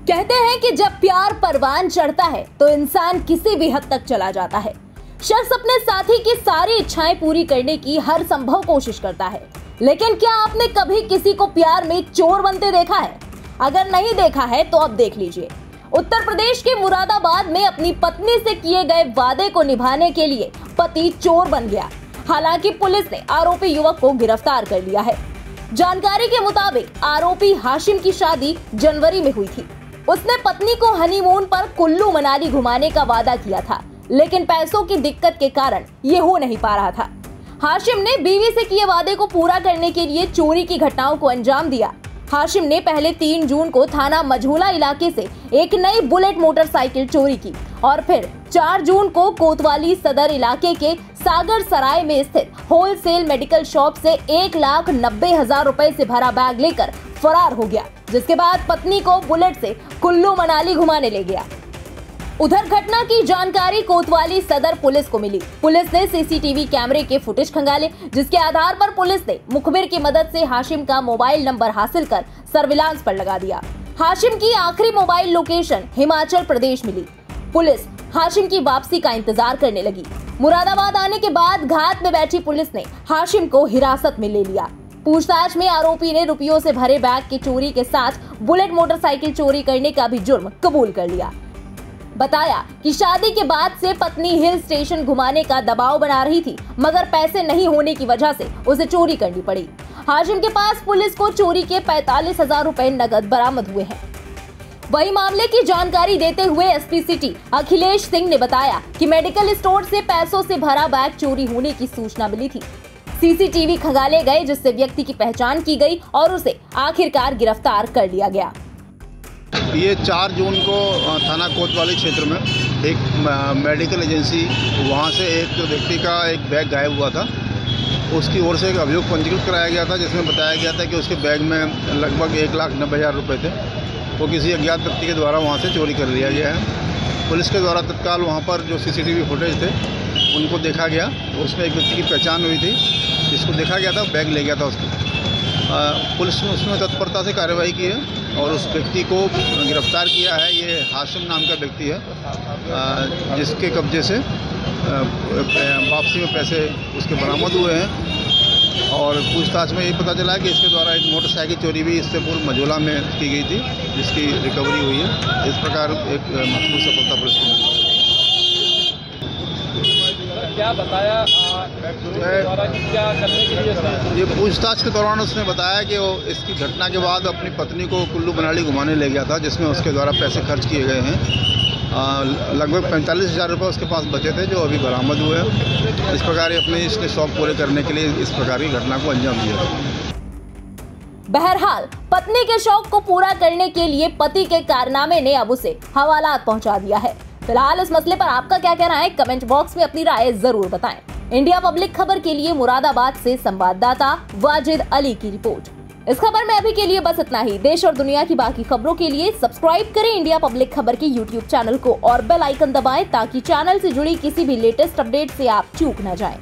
कहते हैं कि जब प्यार परवान चढ़ता है तो इंसान किसी भी हद तक चला जाता है। शख्स अपने साथी की सारी इच्छाएँ पूरी करने की हर संभव कोशिश करता है। लेकिन क्या आपने कभी किसी को प्यार में चोर बनते देखा है? अगर नहीं देखा है तो अब देख लीजिए। उत्तर प्रदेश के मुरादाबाद में अपनी पत्नी से किए गए वादे को निभाने के लिए पति चोर बन गया। हालाँकि पुलिस ने आरोपी युवक को गिरफ़्तार कर लिया है। जानकारी के मुताबिक आरोपी हाशिम की शादी जनवरी में हुई थी। उसने पत्नी को हनीमून पर कुल्लू मनाली घुमाने का वादा किया था, लेकिन पैसों की दिक्कत के कारण ये हो नहीं पा रहा था। हाशिम ने बीवी से किए वादे को पूरा करने के लिए चोरी की घटनाओं को अंजाम दिया। हाशिम ने पहले तीन जून को थाना मझूला इलाके से एक नई बुलेट मोटरसाइकिल चोरी की और फिर 4 जून को कोतवाली सदर इलाके के सागर सराय में स्थित होलसेल मेडिकल शॉप से एक लाख नब्बे हज़ार रूपए ऐसी भरा बैग लेकर फरार हो गया, जिसके बाद पत्नी को बुलेट से कुल्लू मनाली घुमाने ले गया। उधर घटना की जानकारी कोतवाली सदर पुलिस को मिली। पुलिस ने सीसीटीवी कैमरे के फुटेज खंगाले, जिसके आधार पर पुलिस ने मुखबिर की मदद से हाशिम का मोबाइल नंबर हासिल कर सर्विलांस पर लगा दिया। हाशिम की आखिरी मोबाइल लोकेशन हिमाचल प्रदेश मिली। पुलिस हाशिम की वापसी का इंतज़ार करने लगी। मुरादाबाद आने के बाद घात में बैठी पुलिस ने हाशिम को हिरासत में ले लिया। पूछताछ में आरोपी ने रुपयों से भरे बैग की चोरी के साथ बुलेट मोटरसाइकिल चोरी करने का भी जुर्म कबूल कर लिया। बताया कि शादी के बाद से पत्नी हिल स्टेशन घुमाने का दबाव बना रही थी, मगर पैसे नहीं होने की वजह से उसे चोरी करनी पड़ी। हाशिम के पास पुलिस को चोरी के पैतालीस हज़ार रूपए नगद बरामद हुए हैं। वही मामले की जानकारी देते हुए एसपी सिटी अखिलेश सिंह ने बताया कि मेडिकल स्टोर से पैसों से भरा बैग चोरी होने की सूचना मिली थी। सीसीटीवी खंगाले गए, जिससे व्यक्ति की पहचान की गई और उसे आखिरकार गिरफ़्तार कर लिया गया। ये चार जून को थाना कोतवाली क्षेत्र में एक मेडिकल एजेंसी वहाँ से एक व्यक्ति का एक बैग गायब हुआ था। उसकी ओर से एक अभियोग पंजीकृत कराया गया था, जिसमें बताया गया था कि उसके बैग में लगभग एक लाख नब्बे हज़ार रुपये थे। वो किसी अज्ञात व्यक्ति के द्वारा वहाँ से चोरी कर लिया गया है। पुलिस के द्वारा तत्काल वहाँ पर जो सीसीटीवी फुटेज थे, उनको देखा गया। उसमें एक व्यक्ति की पहचान हुई थी। जिसको देखा गया था, बैग ले गया था उसको। पुलिस ने उसमें तत्परता से कार्रवाई की है और उस व्यक्ति को गिरफ़्तार किया है। ये हाशिम नाम का व्यक्ति है जिसके कब्जे से वापसी में पैसे उसके बरामद हुए हैं। और पूछताछ में ये पता चला है कि इसके द्वारा एक मोटरसाइकिल चोरी भी इससे पूर्व मझोला में की गई थी, जिसकी रिकवरी हुई है। इस प्रकार एक महत्वपूर्ण सफलता पुलिस को मिली क्या बताया क्या करने के लिए ये पूछताछ के दौरान उसने बताया कि वो इसकी घटना के बाद अपनी पत्नी को कुल्लू मनाली घुमाने ले गया था जिसमें उसके द्वारा पैसे खर्च किए गए हैं। लगभग पैंतालीस हज़ार रुपये उसके पास बचे थे जो अभी बरामद हुए हैं। इस प्रकार अपने इसने शौक पूरे करने के लिए इस प्रकार की घटना को अंजाम दिया। बहरहाल पत्नी के शौक को पूरा करने के लिए पति के कारनामे ने अब उसे हवालात पहुँचा दिया है। फ़िलहाल इस मसले पर आपका क्या कहना है? कमेंट बॉक्स में अपनी राय ज़रूर बताएँ। इंडिया पब्लिक खबर के लिए मुरादाबाद से संवाददाता वाजिद अली की रिपोर्ट। इस खबर में अभी के लिए बस इतना ही। देश और दुनिया की बाकी खबरों के लिए सब्सक्राइब करें इंडिया पब्लिक खबर के यूट्यूब चैनल को और बेल आइकन दबाएँ ताकि चैनल से जुड़ी किसी भी लेटेस्ट अपडेट से आप चूक न जाएँ।